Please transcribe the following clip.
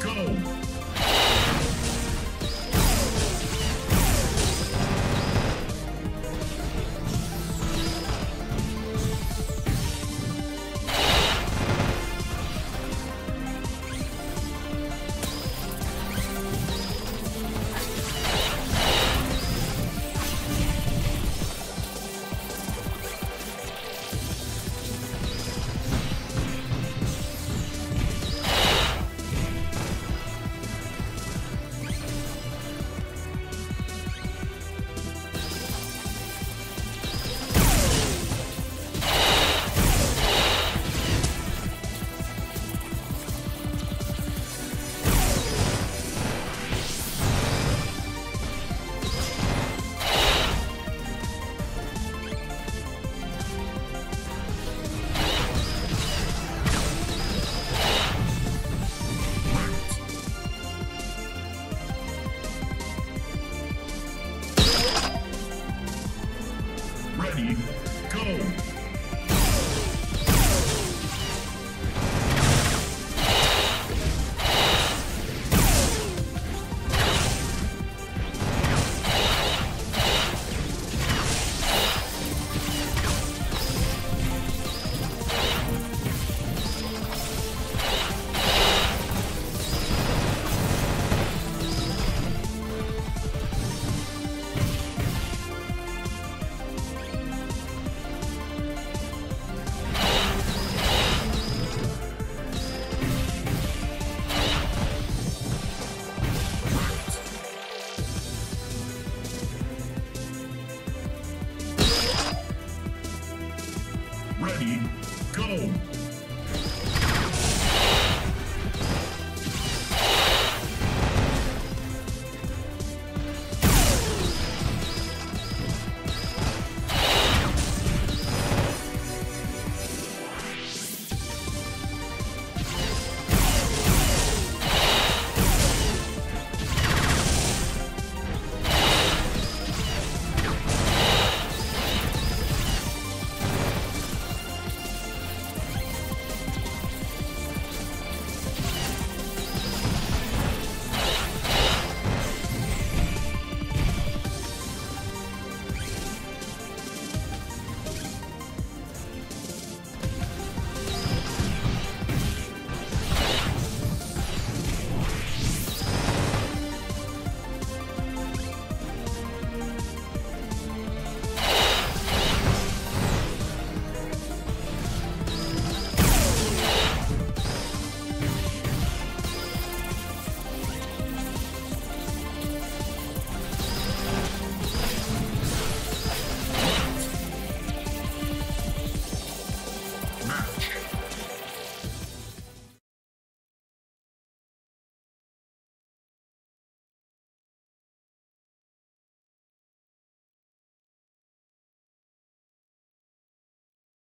go. ready, go! ready, go!